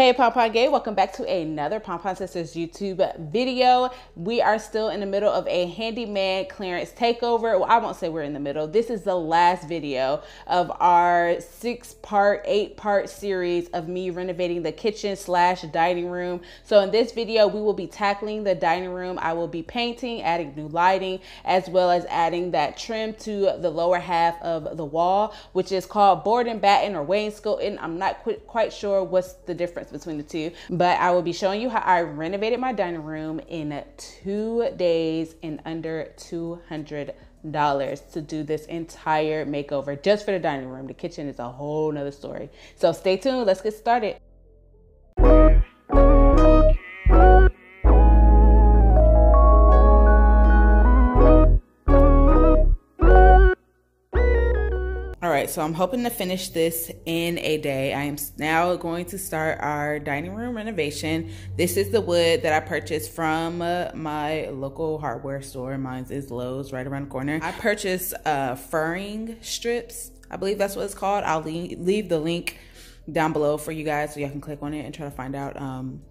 Hey Pom Gay, welcome back to another Pom Sisters YouTube video. We are still in the middle of a handyman Clarence takeover. Well, I won't say we're in the middle. This is the last video of our six part, eight part series of me renovating the kitchen slash dining room. So in this video, we will be tackling the dining room. I will be painting, adding new lighting, as well as adding that trim to the lower half of the wall, which is called board and batten or wainscoting. I'm not qu quite sure what's the difference between the two. But I will be showing you how I renovated my dining room in two days in under 200 dollars to do this entire makeover just for the dining room. The kitchen is a whole nother story. So stay tuned. Let's get started. Right, so I'm hoping to finish this in a day. I am now going to start our dining room renovation. This is the wood that I purchased from uh, my local hardware store. Mine is Lowe's right around the corner. I purchased uh, furring strips. I believe that's what it's called. I'll leave the link down below for you guys so y'all can click on it and try to find out um,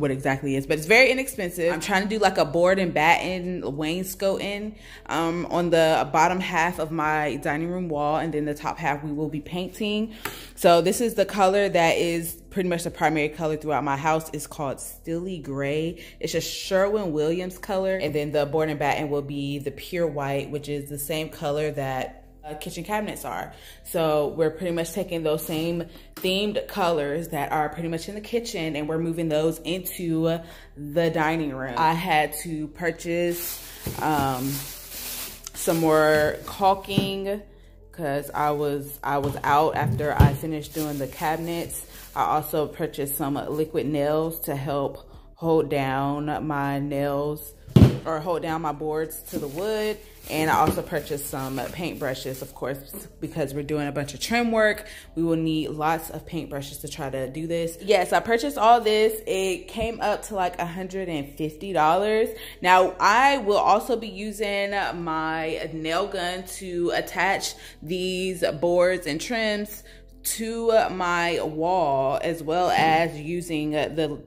what exactly is, but it's very inexpensive. I'm trying to do like a board and batten wainscoting um, on the bottom half of my dining room wall, and then the top half we will be painting. So this is the color that is pretty much the primary color throughout my house. It's called Steely Gray. It's a Sherwin-Williams color, and then the board and batten will be the pure white, which is the same color that uh, kitchen cabinets are. So we're pretty much taking those same themed colors that are pretty much in the kitchen and we're moving those into the dining room. I had to purchase um, some more caulking because I was I was out after I finished doing the cabinets. I also purchased some liquid nails to help hold down my nails or hold down my boards to the wood. And I also purchased some paint brushes, of course, because we're doing a bunch of trim work. We will need lots of paint brushes to try to do this. Yes, I purchased all this. It came up to like $150. Now, I will also be using my nail gun to attach these boards and trims to my wall as well as using the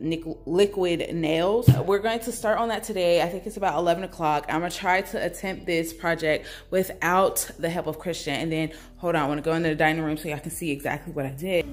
liquid nails. We're going to start on that today. I think it's about 11 o'clock. I'm gonna try to attempt this project without the help of Christian. And then, hold on, I wanna go into the dining room so y'all can see exactly what I did.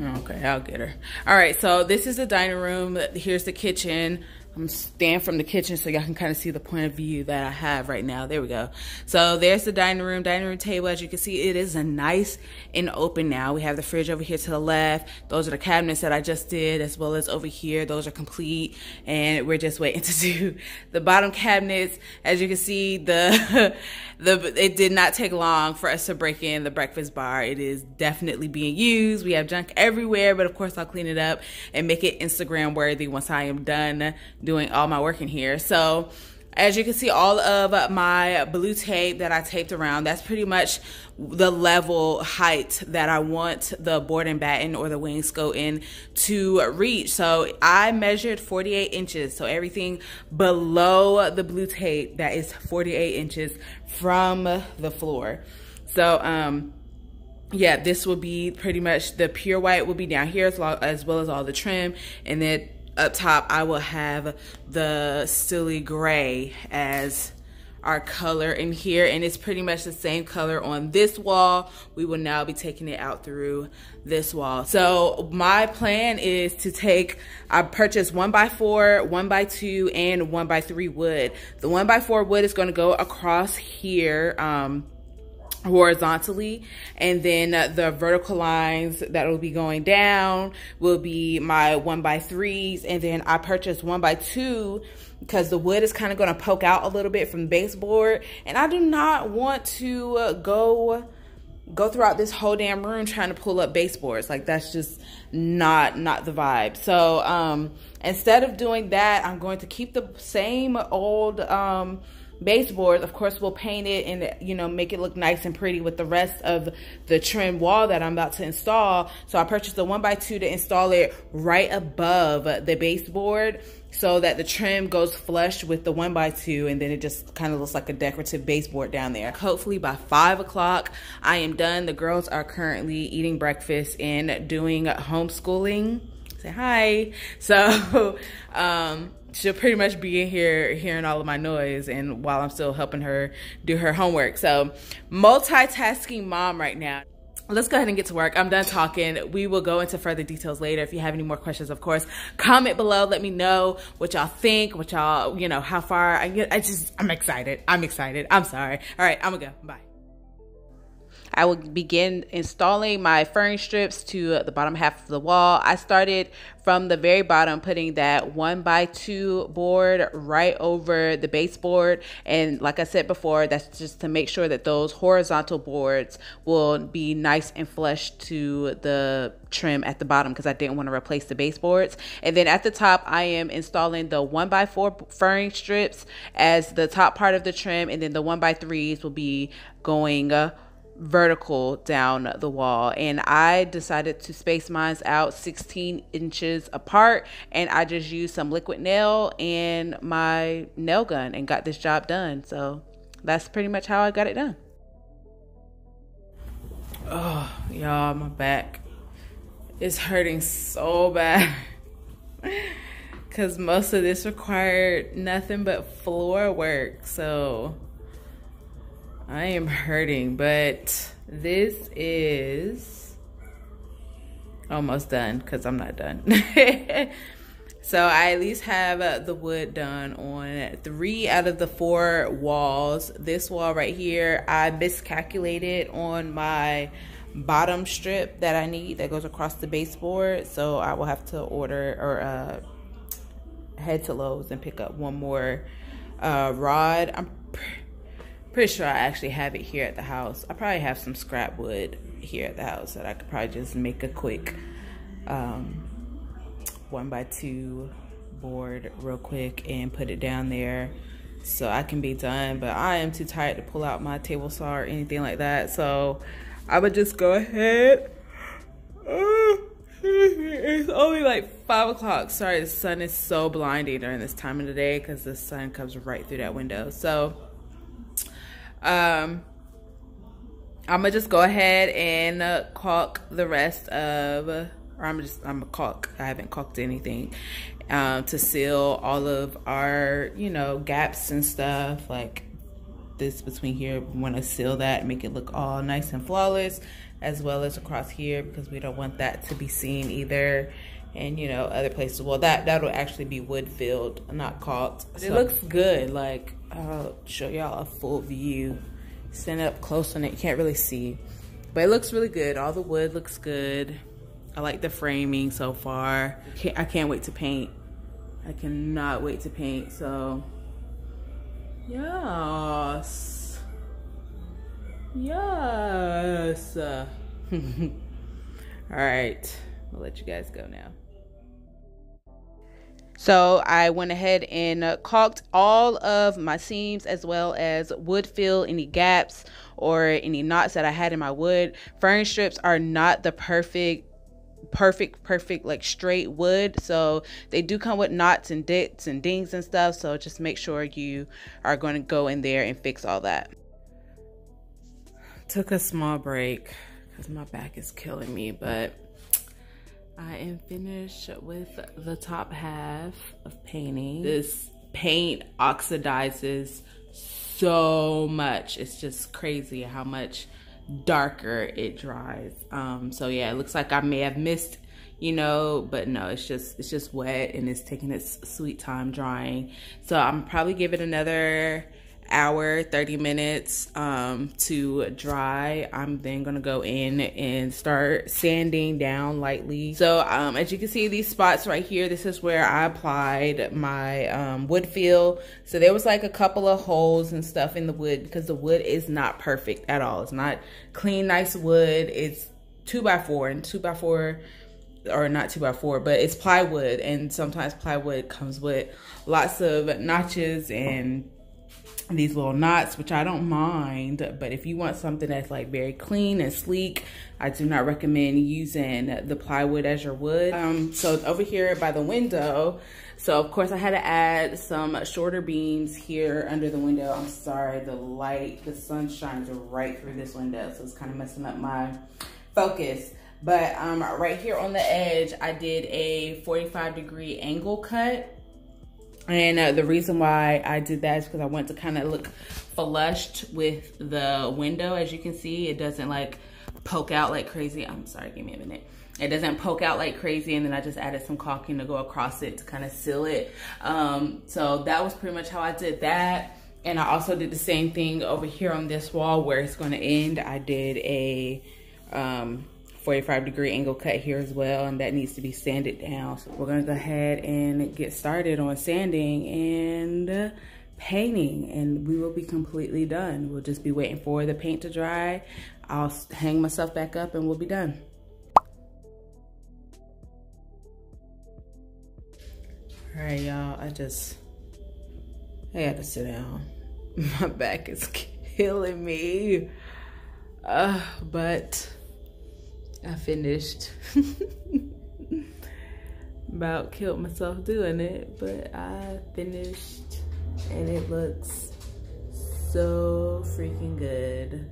Okay, I'll get her. All right, so this is the dining room. Here's the kitchen. I'm stand from the kitchen so y'all can kind of see the point of view that I have right now. There we go. So there's the dining room, dining room table. As you can see, it is a nice and open now. We have the fridge over here to the left. Those are the cabinets that I just did, as well as over here. Those are complete, and we're just waiting to do the bottom cabinets. As you can see, the the it did not take long for us to break in the breakfast bar. It is definitely being used. We have junk everywhere, but of course I'll clean it up and make it Instagram worthy once I am done doing all my work in here. So as you can see, all of my blue tape that I taped around, that's pretty much the level height that I want the board and batten or the to go in to reach. So I measured 48 inches. So everything below the blue tape, that is 48 inches from the floor. So, um, yeah, this will be pretty much the pure white will be down here as well as, well as all the trim. And then up top, I will have the Steely Gray as our color in here. And it's pretty much the same color on this wall. We will now be taking it out through this wall. So my plan is to take i purchased one by four one by two and one by three wood. The one by four wood is going to go across here um horizontally and then uh, the vertical lines that will be going down will be my one by threes and then I purchased one by two because the wood is kind of going to poke out a little bit from the baseboard and I do not want to uh, go go throughout this whole damn room trying to pull up baseboards. Like that's just not not the vibe. So um instead of doing that I'm going to keep the same old um baseboards. Of course, we'll paint it and, you know, make it look nice and pretty with the rest of the trim wall that I'm about to install. So I purchased a one by two to install it right above the baseboard so that the trim goes flush with the one by two and then it just kind of looks like a decorative baseboard down there. Hopefully by five o'clock, I am done. The girls are currently eating breakfast and doing homeschooling. Say hi. So, um, she'll pretty much be in here hearing all of my noise and while I'm still helping her do her homework. So multitasking mom right now. Let's go ahead and get to work. I'm done talking. We will go into further details later. If you have any more questions, of course, comment below. Let me know what y'all think, what y'all, you know, how far I get. I just, I'm excited. I'm excited. I'm sorry. All right, I'm gonna go. Bye. I will begin installing my furring strips to the bottom half of the wall. I started from the very bottom, putting that one by two board right over the baseboard. And like I said before, that's just to make sure that those horizontal boards will be nice and flush to the trim at the bottom because I didn't want to replace the baseboards. And then at the top, I am installing the one by four furring strips as the top part of the trim. And then the one by threes will be going uh, vertical down the wall. And I decided to space mine out 16 inches apart and I just used some liquid nail and my nail gun and got this job done. So that's pretty much how I got it done. Oh y'all my back is hurting so bad. Because most of this required nothing but floor work so I am hurting, but this is almost done because I'm not done. so I at least have uh, the wood done on three out of the four walls. This wall right here, I miscalculated on my bottom strip that I need that goes across the baseboard. So I will have to order or uh, head to Lowe's and pick up one more uh, rod. I'm Pretty sure I actually have it here at the house. I probably have some scrap wood here at the house that I could probably just make a quick um, one by two board real quick and put it down there so I can be done. But I am too tired to pull out my table saw or anything like that. So I would just go ahead. it's only like five o'clock. Sorry, the sun is so blinding during this time of the day because the sun comes right through that window. So um, I'm gonna just go ahead and uh, caulk the rest of, or I'm just, I'm a caulk. I haven't caulked anything um, to seal all of our, you know, gaps and stuff like this between here. We want to seal that, make it look all nice and flawless, as well as across here because we don't want that to be seen either. And you know, other places. Well, that that'll actually be wood filled, not caulked. So. It looks good. Like I'll show y'all a full view. Stand up close on it, you can't really see. But it looks really good. All the wood looks good. I like the framing so far. I can't wait to paint. I cannot wait to paint, so yes. Yes. All right, I'll let you guys go now. So I went ahead and uh, caulked all of my seams as well as wood fill any gaps or any knots that I had in my wood. Furring strips are not the perfect perfect perfect like straight wood. So they do come with knots and dits and dings and stuff. So just make sure you are going to go in there and fix all that. Took a small break because my back is killing me but I am finished with the top half of painting. This paint oxidizes so much. It's just crazy how much darker it dries. Um, so yeah, it looks like I may have missed, you know, but no, it's just it's just wet and it's taking its sweet time drying. So I'm probably give it another hour 30 minutes um, to dry i'm then gonna go in and start sanding down lightly. So um, as you can see these spots right here this is where i applied my um, wood fill. So there was like a couple of holes and stuff in the wood because the wood is not perfect at all. It's not clean nice wood. It's two by four and two by four or not two by four, but it's plywood, and sometimes plywood comes with lots of notches and these little knots, which I don't mind. But if you want something that's like very clean and sleek, I do not recommend using the plywood as your wood. Um, so over here by the window, so of course I had to add some shorter beams here under the window. I'm sorry, the light, the sun shines right through this window. So it's kind of messing up my focus. But um, right here on the edge, I did a 45 degree angle cut and uh, the reason why I did that is because I want to kind of look flushed with the window. As you can see, it doesn't like poke out like crazy. I'm sorry, give me a minute. It doesn't poke out like crazy. And then I just added some caulking to go across it to kind of seal it. Um, so that was pretty much how I did that. And I also did the same thing over here on this wall where it's going to end. I did a um, 45 degree angle cut here as well and that needs to be sanded down. So we're gonna go ahead and get started on sanding and painting and we will be completely done. We'll just be waiting for the paint to dry. I'll hang myself back up and we'll be done. All right, y'all, I just, I to sit down. My back is killing me. Uh, but I finished. About killed myself doing it, but I finished and it looks so freaking good.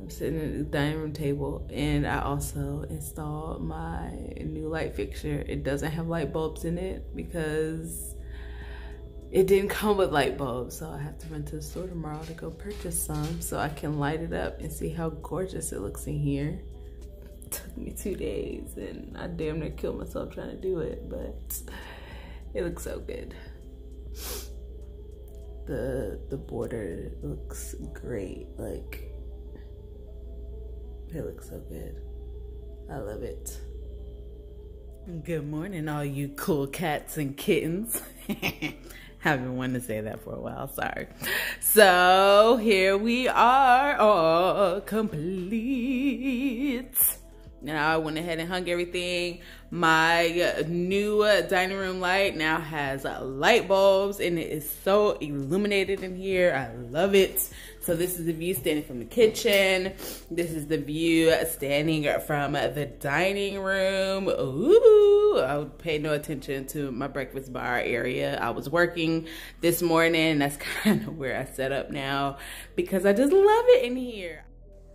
I'm sitting at the dining room table and I also installed my new light fixture. It doesn't have light bulbs in it because it didn't come with light bulbs. So I have to run to the store tomorrow to go purchase some so I can light it up and see how gorgeous it looks in here took me two days and I damn near killed myself trying to do it, but it looks so good. The the border looks great. Like it looks so good. I love it. Good morning, all you cool cats and kittens. Haven't wanted to say that for a while, sorry. So here we are, all complete. Now I went ahead and hung everything. My new uh, dining room light now has uh, light bulbs and it is so illuminated in here. I love it. So this is the view standing from the kitchen. This is the view standing from the dining room. Ooh, I paid no attention to my breakfast bar area. I was working this morning. That's kind of where I set up now because I just love it in here.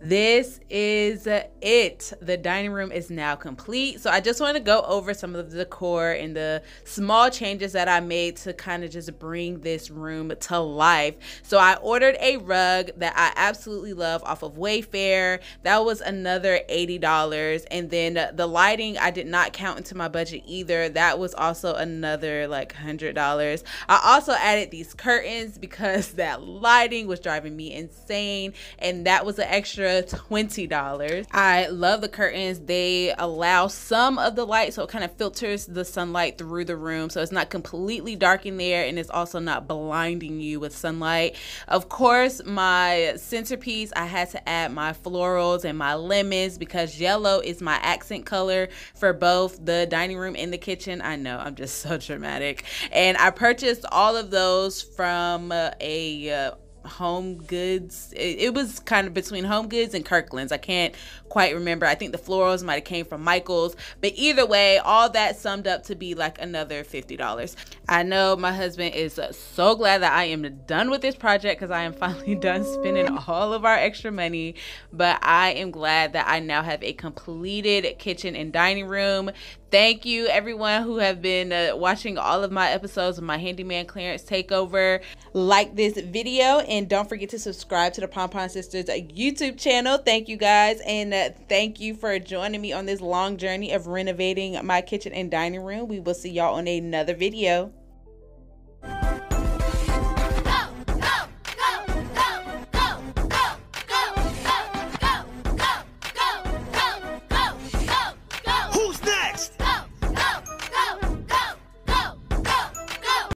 This is it. The dining room is now complete. So I just want to go over some of the decor and the small changes that I made to kind of just bring this room to life. So I ordered a rug that I absolutely love off of Wayfair. That was another $80. And then the lighting I did not count into my budget either. That was also another like $100. I also added these curtains because that lighting was driving me insane and that was an extra $20. I love the curtains. They allow some of the light, so it kind of filters the sunlight through the room. So it's not completely dark in there and it's also not blinding you with sunlight. Of course, my centerpiece, I had to add my florals and my lemons because yellow is my accent color for both the dining room and the kitchen. I know, I'm just so dramatic. And I purchased all of those from a uh, home goods. It, it, was kind of between home goods and kirkland's. I can't quite remember. I think the florals might have came from michael's. But either way all that summed up to be like another $50 i know my husband is so glad that i am done with this project because i am finally done spending all of our extra money. But i am glad that i now have a completed kitchen and dining room Thank you, everyone who have been uh, watching all of my episodes of my Handyman Clarence Takeover. Like this video and don't forget to subscribe to the PonPon Sisters YouTube channel. Thank you guys and uh, thank you for joining me on this long journey of renovating my kitchen and dining room. We will see y'all on another video.